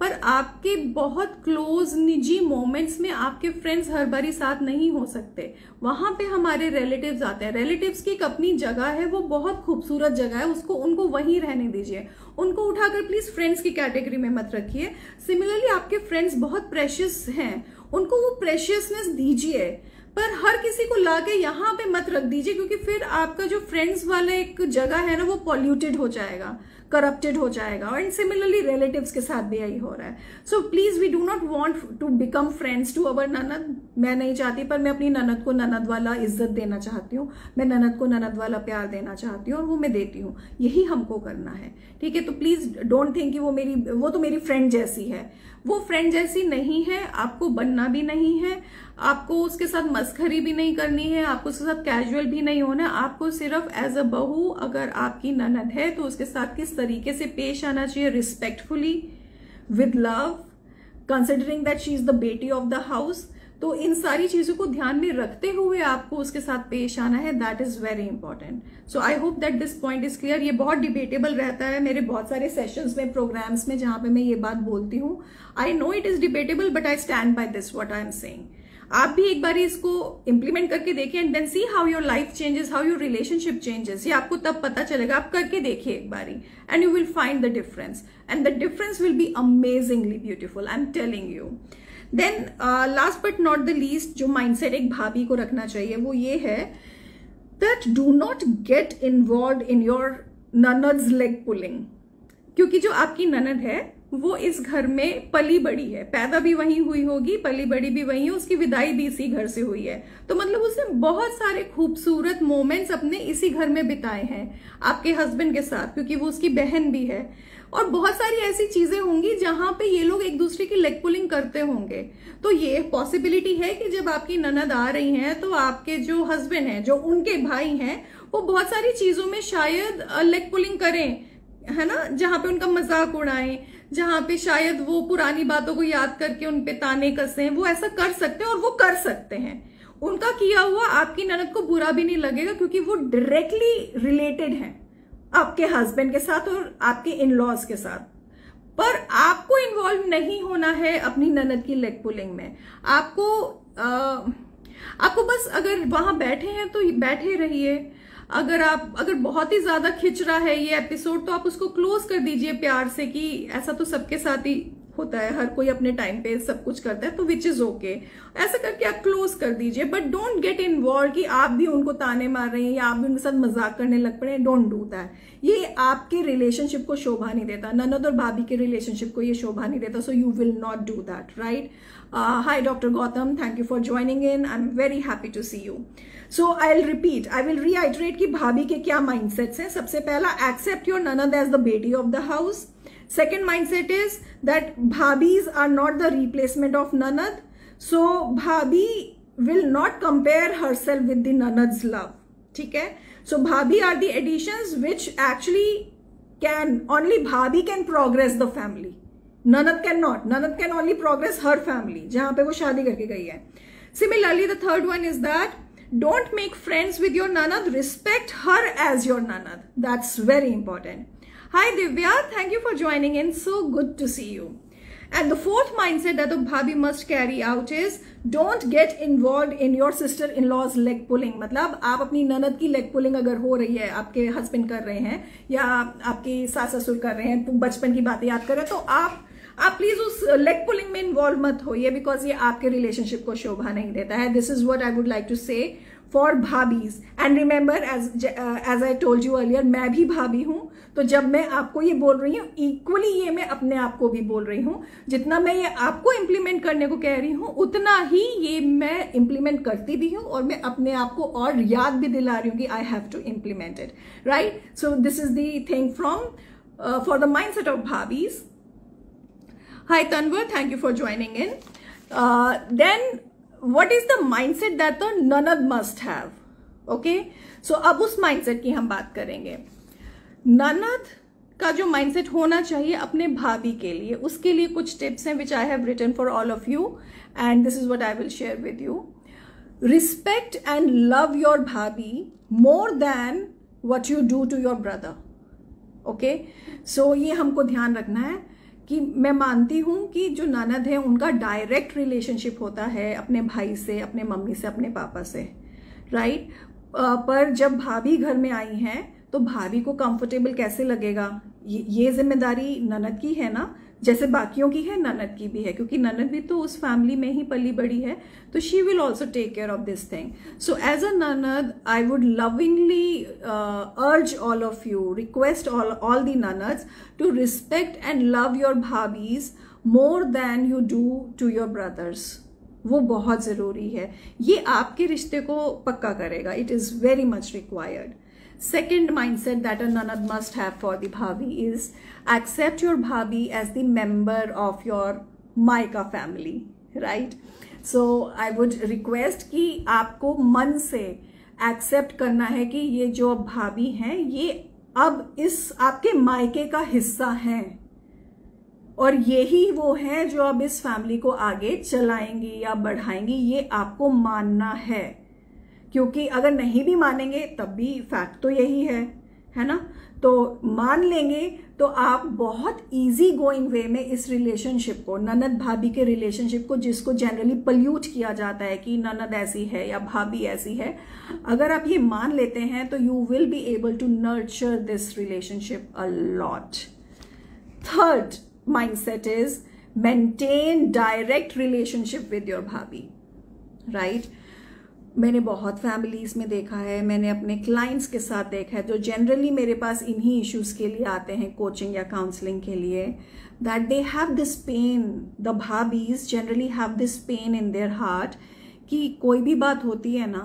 पर आपके बहुत क्लोज निजी मोमेंट्स में आपके फ्रेंड्स हर बारी साथ नहीं हो सकते। वहाँ पे हमारे रिलेटिव्स आते हैं। रिलेटिव्स की एक अपनी जगह है, वो बहुत खूबसूरत जगह है। उसको, उनको वहीं रहने दीजिए। उनको उठाकर प्लीज़ फ्रेंड्स की कैटेगरी में मत रखिए। सिमिलरली आपके फ्रेंड्स बहुत प्रेशियस हैं। उनको वो प्रेशियसनेस दीजिए। पर हर किसी को लाके यहाँ पे मत रख दीजिए, क्योंकि फिर आपका जो फ्रेंड्स वाला एक जगह है ना, वो पॉल्यूटेड हो जाएगा। करप्टेड हो जाएगा। एंड सिमिलरली रिलेटिव्स के साथ भी यही हो रहा है। So please we do not want to become friends to our nanad. मैं नहीं चाहती, पर मैं अपनी ननद को ननद वाला इज़्ज़त देना चाहती हूँ। मैं ननद को ननद वाला प्यार देना चाहती हूँ और वो मैं देती हूँ। यही हमको करना है। ठीक है तो प्लीज़ डोंट थिंक कि वो मेरी, वो तो मेरी फ्रेंड जैसी है। वो फ्रेंड जैसी नहीं है, आपको बनना भी नहीं है, आपको उसके साथ मस्खरी भी नहीं करनी है, आपको उसके साथ कैजुअल भी नहीं होना, आपको सिर्फ़ एज अ बहू अगर आपकी ननद है तो उसके साथ किस तरीके से पेश आना चाहिए respectfully with love considering that she is the beti of the house तो इन सारी चीज़ों को ध्यान में रखते हुए आपको उसके साथ पेश आना है। That is very important so I hope that this point is clear ये बहुत डिबेटेबल रहता है मेरे बहुत सारे सेशंस में प्रोग्राम्स में, जहाँ पे मैं ये बात बोलती हूँ। I know it is debatable but I stand by this what I am saying आप भी एक बार इसको इम्प्लीमेंट करके देखिए and then see how your life changes how your relationship changes ये आपको तब पता चलेगा। आप करके देखिए एक बारी and you will find the difference and the difference will be amazingly beautiful I am telling you then last but not the least जो माइंडसेट एक भाभी को रखना चाहिए, वो ये है that do not get involve in your nanad's leg pulling क्योंकि जो आपकी ननद है, वो इस घर में पली बड़ी है। पैदा भी वहीं हुई होगी, पली बड़ी भी वहीं है, उसकी विदाई भी इसी घर से हुई है। तो मतलब उसने बहुत सारे खूबसूरत मोमेंट्स अपने इसी घर में बिताए हैं, आपके हस्बैंड के साथ, क्योंकि वो उसकी बहन भी है। और बहुत सारी ऐसी चीज़ें होंगी जहाँ पे ये लोग एक दूसरे की लेग पुलिंग करते होंगे। तो ये पॉसिबिलिटी है कि जब आपकी ननद आ रही हैं तो आपके जो हस्बैंड हैं, जो उनके भाई हैं, वो बहुत सारी चीज़ों में शायद लेग पुलिंग करें, है ना? जहाँ पे उनका मज़ाक उड़ाएँ, जहाँ पे शायद वो पुरानी बातों को याद करके उन पे ताने कसे, वो ऐसा कर सकते हैं और वो कर सकते हैं। उनका किया हुआ आपकी ननद को बुरा भी नहीं लगेगा क्योंकि वो डायरेक्टली रिलेटेड है। आपके हस्बैंड के साथ और आपके इन लॉज के साथ। पर आपको इन्वॉल्व नहीं होना है अपनी ननद की लेग पुलिंग में। आपको आ, आपको बस अगर वहाँ बैठे हैं तो बैठे रहिए। अगर आप अगर बहुत ही ज़्यादा खिंच रहा है ये एपिसोड तो आप उसको क्लोज कर दीजिए प्यार से कि ऐसा तो सबके साथ ही होता है, हर कोई अपने टाइम पे सब कुछ करता है तो विच इज़ ओके ऐसा करके आप क्लोज कर दीजिए बट डोंट गेट इन्वॉल्व कि आप भी उनको ताने मार रहे हैं या आप भी उनके साथ मज़ाक करने लग पड़े डोंट डू दैट ये आपके रिलेशनशिप को शोभा नहीं देता. ननद और भाभी के रिलेशनशिप को ये शोभा नहीं देता so you will not do that right hi doctor Gautam thank you for joining in I am very happy to see you so I will repeat I will reiterate कि भाभी के क्या माइंडसेट्स हैं? सबसे पहला accept your nanad as the beti of the house Second mindset is that bhabis are not the replacement of nanad. So bhabi will not compare herself with the nanad's love. Okay? So bhabi are the additions which actually can, only bhabi can progress the family. Nanad cannot. Nanad can only progress her family. जहां पे वो शादी करके गई है. Similarly, the third one is that don't make friends with your nanad. Respect her as your nanad. That's very important. Hi Divya, thank you for joining in. So good to see you. And the fourth mindset that the bhabi must carry out is don't get involved in your sister-in-law's leg pulling. मतलब आप अपनी ननद की leg pulling अगर हो रही है आपके हस्बैंड कर रहे हैं या आपके सास ससुर कर रहे हैं तो बचपन की बातें याद कर हैं तो आप आप प्लीज़ उस लेग पुलिंग में इन्वॉल्व मत होइए बिकॉज़ ये आपके रिलेशनशिप को शोभा नहीं देता है this is what I would like to say for bhabhis and remember as as I told you earlier मैं भी भाभी हूँ तो जब मैं आपको ये बोल रही हूँ इक्वली ये मैं अपने आप को भी बोल रही हूँ। जितना मैं ये आपको इम्प्लीमेंट करने को कह रही हूँ, उतना ही ये मैं इम्प्लीमेंट करती भी हूँ और मैं अपने आप को और याद भी दिला रही हूँ कि I have to implement it right so this is the thing from for the mindset of bhabhis hi Tanwar thank you for joining in then what is the mindset that the ननद must have? Okay? So, अब उस mindset की हम बात करेंगे। ननद का जो माइंडसेट होना चाहिए अपने भाभी के लिए, उसके लिए कुछ टिप्स हैं which I have written for all of you and this is what I will share with you respect and love your bhabhi more than what you do to your brother okay so ये हमको ध्यान रखना है। कि मैं मानती हूँ कि जो ननद है उनका डायरेक्ट रिलेशनशिप होता है अपने भाई से अपने मम्मी से अपने पापा से राइट? पर जब भाभी घर में आई हैं तो भाभी को कंफर्टेबल कैसे लगेगा ये, ये ज़िम्मेदारी ननद की है ना जैसे बाकियों की है, ननद की भी है, क्योंकि ननद भी तो उस फैमिली में ही पली बड़ी है तो she will also take care of this thing so as a nanad I would lovingly urge all of you request all all the nanads to respect and love your bhabhis more than you do to your brothers वो बहुत ज़रूरी है। ये आपके रिश्ते को पक्का करेगा। It is very much required Second mindset that a nanad must have for the bhabi is accept your bhabi as the member of your Maika family, right? So I would request कि आपको मन से accept करना है कि ये जो भाभी हैं ये अब इस आपके मायके का हिस्सा हैं और यही वो हैं जो अब इस फैमिली को आगे चलाएँगी या बढ़ाएँगी ये आपको मानना है क्योंकि अगर नहीं भी मानेंगे, तब भी फैक्ट तो यही है है ना? तो मान लेंगे तो आप बहुत इजी गोइंग वे में इस रिलेशनशिप को, ननद भाभी के रिलेशनशिप को, जिसको जनरली पल्यूट किया जाता है कि ननद ऐसी है या भाभी ऐसी है, अगर आप ये मान लेते हैं तो you will be able to nurture this relationship a lot third mindset is maintain direct relationship with your bhabhi right मैंने बहुत फैमिलीज़ में देखा है, मैंने अपने क्लाइंट्स के साथ देखा है, जो जनरली मेरे पास इन्हीं इश्यूज़ के लिए आते हैं कोचिंग या काउंसलिंग के लिए that they have this pain the bhabhis generally have this pain in their heart कि कोई भी बात होती है ना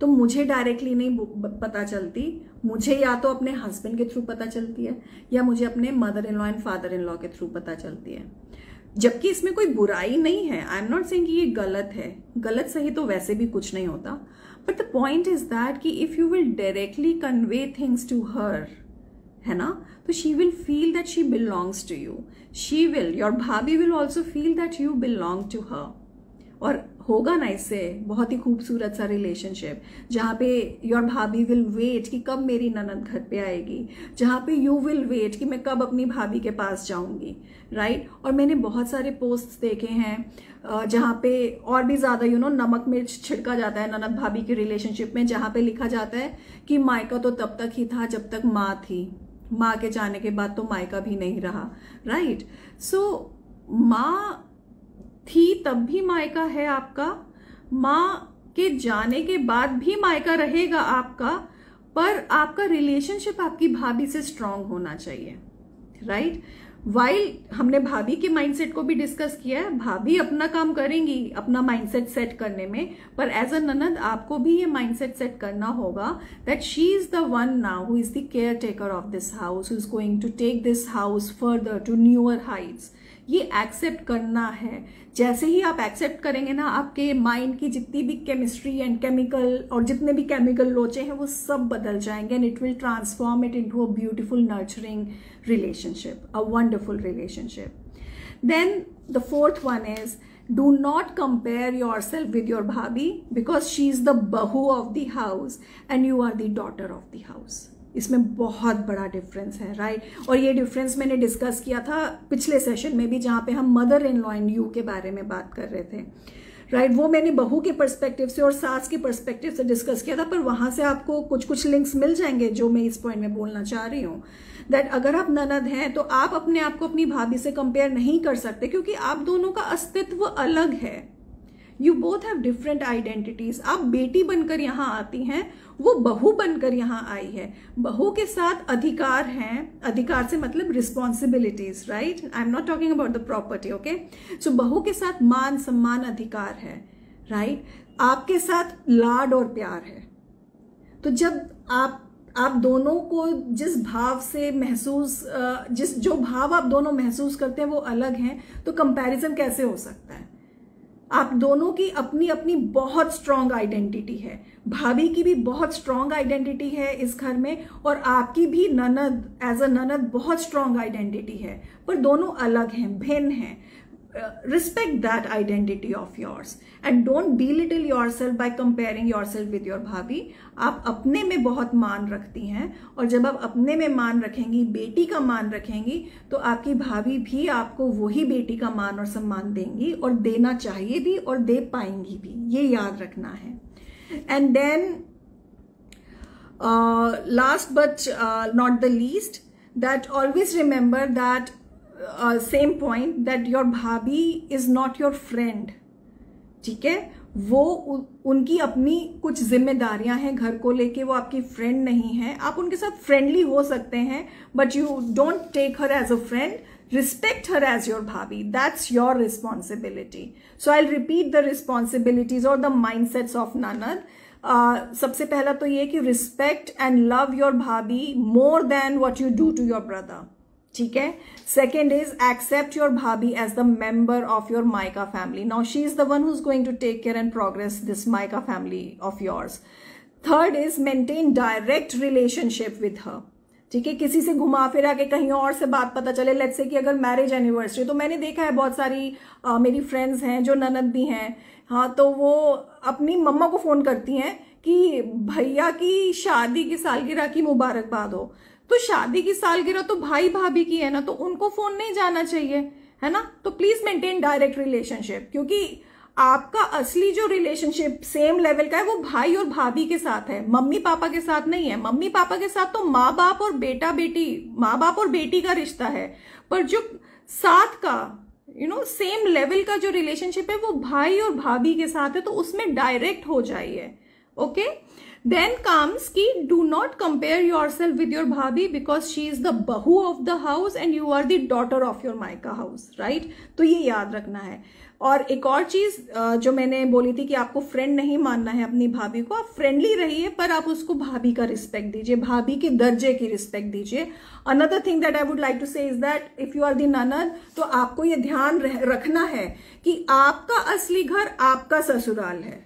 तो मुझे डायरेक्टली नहीं पता चलती। मुझे या तो अपने हस्बैंड के थ्रू पता चलती है, या मुझे अपने mother in law and father in law के थ्रू पता चलती है। जबकि इसमें कोई बुराई नहीं है। आई एम नॉट सेइंग कि ये गलत है। गलत सही तो वैसे भी कुछ नहीं होता। But the point is that कि if you will directly convey things to her है ना? तो she will feel that she belongs to you she will your bhabhi will also feel that you belong to her और होगा ना इससे? बहुत ही खूबसूरत सा रिलेशनशिप जहाँ पे योर भाभी विल वेट कि कब मेरी ननद घर पे आएगी। जहाँ पे यू विल वेट कि मैं कब अपनी भाभी के पास जाऊँगी राइट और मैंने बहुत सारे पोस्ट देखे हैं जहाँ पे और भी ज़्यादा यू नो नमक मिर्च छिड़का जाता है ननद भाभी की रिलेशनशिप में जहाँ पे लिखा जाता है कि मायका तो तब तक ही था जब तक माँ थी। माँ के जाने के बाद तो मायका भी नहीं रहा राइट right? सो so, माँ थी, तब भी मायका है आपका माँ के जाने के बाद भी मायका रहेगा आपका, पर आपका रिलेशनशिप आपकी भाभी से स्ट्रांग होना चाहिए राइट right? वाइल हमने भाभी के माइंडसेट को भी डिस्कस किया है, भाभी अपना काम करेंगी, अपना माइंडसेट सेट करने में, पर एज अ ननद आपको भी ये माइंडसेट सेट करना होगा that she is the one now who is the care taker of this house who is going to take this house further to newer heights ये एक्सेप्ट करना है। जैसे ही आप एक्सेप्ट करेंगे ना, आपके माइंड की जितनी भी केमिस्ट्री एंड केमिकल और जितने भी केमिकल लोचे हैं, वो सब बदल जाएँगे and it will transform it into a beautiful nurturing relationship a wonderful relationship then the fourth one is do not compare yourself with your bhabhi because she is the bahu of the house and you are the daughter of the house इसमें बहुत बड़ा difference है right और ये difference मैंने discuss किया था पिछले सेशन में भी जहाँ पे हम mother in law and you के बारे में बात कर रहे थे राइट right? वो मैंने बहू के परस्पेक्टिव से और सास के परस्पेक्टिव से डिस्कस किया था, पर वहाँ से आपको कुछ कुछ लिंक्स मिल जाएँगे जो मैं इस पॉइंट में बोलना चाह रही हूँ। दैट अगर आप ननद हैं तो आप अपने आप को अपनी भाभी से कंपेयर नहीं कर सकते, क्योंकि आप दोनों का अस्तित्व अलग है। You both have different identities आप बेटी बनकर यहाँ आती हैं, वो बहू बनकर यहाँ आई है। बहू के साथ अधिकार हैं, अधिकार से मतलब responsibilities right I am not talking about the property okay so बहू के साथ मान सम्मान अधिकार है राइट right? आपके साथ लाड और प्यार है। तो जब आप आप दोनों को जिस भाव से महसूस जिस, जो भाव आप दोनों महसूस करते हैं वो अलग हैं तो कंपैरिजन कैसे हो सकता है? आप दोनों की अपनी अपनी बहुत स्ट्रांग आइडेंटिटी है। भाभी की भी बहुत स्ट्रांग आइडेंटिटी है इस घर में और आपकी भी ननद एज अ ननद, बहुत स्ट्रांग आइडेंटिटी है। पर दोनों अलग हैं, भिन्न हैं। Respect that identity of yours. And don't belittle yourself by comparing yourself with your भाभी. आप अपने में बहुत मान रखती हैं. और जब आप अपने में मान रखेंगी, बेटी का मान रखेंगी तो आपकी भाभी भी आपको वही बेटी का मान और सम्मान देंगी और देना चाहिए भी और दे पाएँगी भी. ये याद रखना है. And then last but not the least that always remember that same point that your bhabhi is not your friend ठीक है? वो उनकी अपनी कुछ जिम्मेदारियाँ हैं घर को लेके, वो आपकी फ्रेंड नहीं है। आप उनके साथ फ्रेंडली हो सकते हैं but you don't take her as a friend respect her as your bhabhi that's your responsibility so I repeat the responsibilities और the mindsets of nanad सबसे पहला तो ये कि respect and love your bhabhi more than what you do to your brother ठीक है? Second is accept your bhabhi as the member of your maika family now she is the one who is going to take care and progress this maika family of yours third is maintain direct relationship with her ठीक है? किसी से घुमा फिरा के कहीं और से बात पता चले। लेट्स से कि अगर मैरिज एनिवर्सरी तो मैंने देखा है बहुत सारी आ, मेरी फ्रेंड्स हैं जो ननद भी हैं। हाँ तो वो अपनी मम्मा को फ़ोन करती हैं कि भैया की शादी की सालगिरह की मुबारकबाद हो। तो शादी की सालगिरह तो भाई भाभी की है ना तो उनको फ़ोन नहीं जाना चाहिए, है ना तो प्लीज़ मेंटेन डायरेक्ट रिलेशनशिप क्योंकि आपका असली जो रिलेशनशिप सेम लेवल का है, वो भाई और भाभी के साथ है, मम्मी पापा के साथ नहीं है मम्मी पापा के साथ तो माँ बाप और बेटा बेटी माँ बाप और बेटी का रिश्ता है, पर जो साथ का यू नो सेम लेवल का जो रिलेशनशिप है, वो भाई और भाभी के साथ है तो उसमें डायरेक्ट हो जाइए okay okay? Then comes ki, do not compare yourself with your bhabhi because she is the bahu of the house and you are the daughter of your maika house, right? तो ये याद रखना है। और एक और चीज़ जो मैंने बोली थी कि आपको फ्रेंड नहीं मानना है अपनी भाभी को, आप फ्रेंडली रहिए पर आप उसको भाभी का रिस्पेक्ट दीजिए भाभी के दर्जे की रिस्पेक्ट दीजिए। Another thing that I would like to say is that if you are the nanad तो आपको ये ध्यान रखना है कि आपका असली घर आपका ससुराल है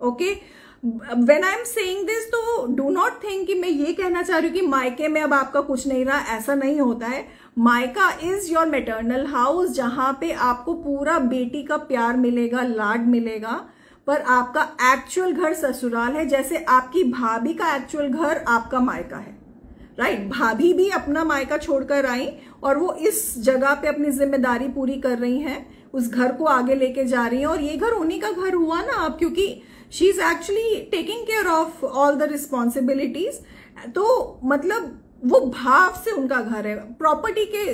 okay okay? When I am saying this तो डू नॉट थिंक कि मैं ये कहना चाह रही हूँ कि मायके में अब आपका कुछ नहीं रहा, ऐसा नहीं होता है मायका इज़ योर मेटर्नल हाउस जहाँ पे आपको पूरा बेटी का प्यार मिलेगा, लाड मिलेगा, पर आपका एक्चुअल घर ससुराल है, जैसे आपकी भाभी का एक्चुअल घर आपका मायका है राइट right? भाभी भी अपना मायका छोड़कर आई और वो इस जगह पे अपनी ज़िम्मेदारी पूरी कर रही हैं, उस घर को आगे लेके जा रही हैं और ये घर उन्हीं का घर हुआ ना आप, क्योंकि she is actually taking care of all the responsibilities तो मतलब वो भाव से उनका घर है। प्रॉपर्टी के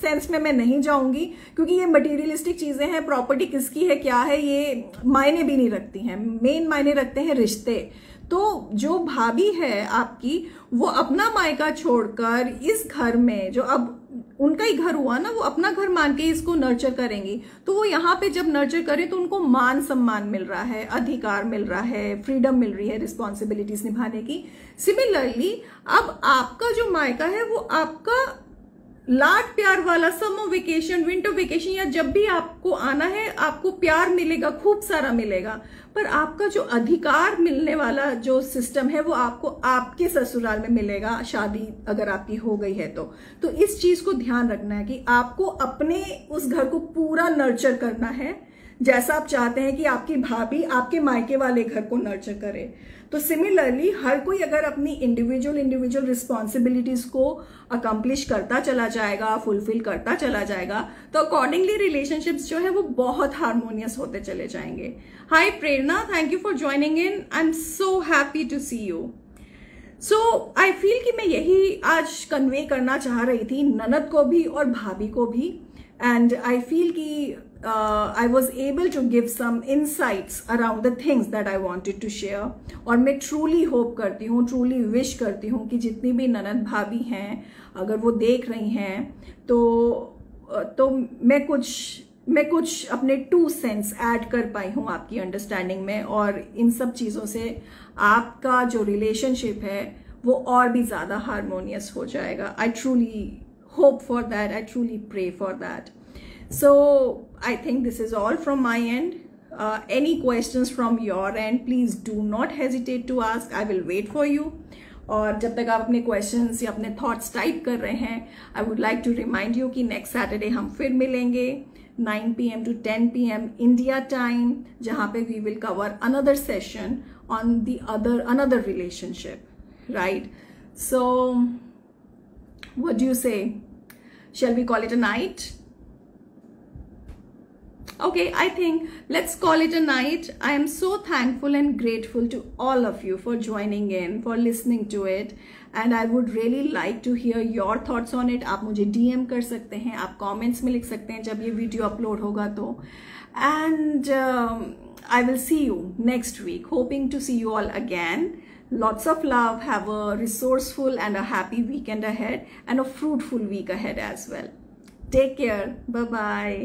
सेंस में मैं नहीं जाऊँगी, क्योंकि ये मटेरियलिस्टिक चीज़ें हैं। प्रॉपर्टी किसकी है, क्या है, ये मायने भी नहीं रखती हैं। मेन मायने रखते हैं रिश्ते। तो जो भाभी है आपकी, वो अपना मायका छोड़कर इस घर में, जो अब उनका ही घर हुआ ना, वो अपना घर मान के इसको नर्चर करेंगी। तो वो यहाँ पे जब नर्चर करें तो उनको मान सम्मान मिल रहा है, अधिकार मिल रहा है फ्रीडम मिल रही है रिस्पॉन्सिबिलिटीज निभाने की। सिमिलरली अब आपका जो मायका है वो आपका लाड प्यार वाला समर वेकेशन विंटर वेकेशन या जब भी आपको आना है, आपको प्यार मिलेगा, खूब सारा मिलेगा। पर आपका जो अधिकार मिलने वाला जो सिस्टम है, वो आपको आपके ससुराल में मिलेगा, शादी अगर आपकी हो गई है तो। तो इस चीज़ को ध्यान रखना है कि आपको अपने उस घर को पूरा नर्चर करना है। जैसा आप चाहते हैं कि आपकी भाभी आपके मायके वाले घर को नर्चर करे। तो सिमिलरली हर कोई अगर अपनी इंडिविजुअल इंडिविजुअल रिस्पॉन्सिबिलिटीज को अकम्प्लिश करता चला जाएगा फुलफिल करता चला जाएगा तो अकॉर्डिंगली रिलेशनशिप्स जो है वो बहुत हारमोनियस होते चले जाएँगे। Hi Prerna thank you for joining in I am so happy to see you so I feel कि मैं यही आज कन्वे करना चाह रही थी ननद को भी और भाभी को भी। एंड आई फील कि I was able to give some insights around the things that I wanted to share और मैं ट्रूली होप करती हूँ ट्रूली विश करती हूँ कि जितनी भी ननद भाभी हैं, अगर वो देख रही हैं तो तो मैं कुछ मैं कुछ अपने टू सेंस ऐड कर पाई हूँ आपकी अंडरस्टैंडिंग में। और इन सब चीज़ों से आपका जो रिलेशनशिप है, वो और भी ज़्यादा हारमोनियस हो जाएगा। I truly hope for that I truly pray for that so I think this is all from my and any question from your and please do not hesitate to ask I will wait for you और जब तक आप अपने questions या अपने thoughts type कर रहे हैं I would like to remind you कि नेक्स्ट सैटरडे हम फिर मिलेंगे 9 p.m. to 10 p.m. India time, जहाँ पे we will cover another session on the other another relationship, right? So, what do you say? Shall we call it a night? Okay, I think let's call it a night. I am so thankful and grateful to all of you for joining in, for listening to it. And I would really like to hear your thoughts on it आप मुझे DM कर सकते हैं आप comments में लिख सकते हैं जब ये वीडियो अपलोड होगा तो and I will see you next week hoping to see you all again lots of love have a resourceful and a happy weekend ahead and a fruitful week ahead as well take care bye bye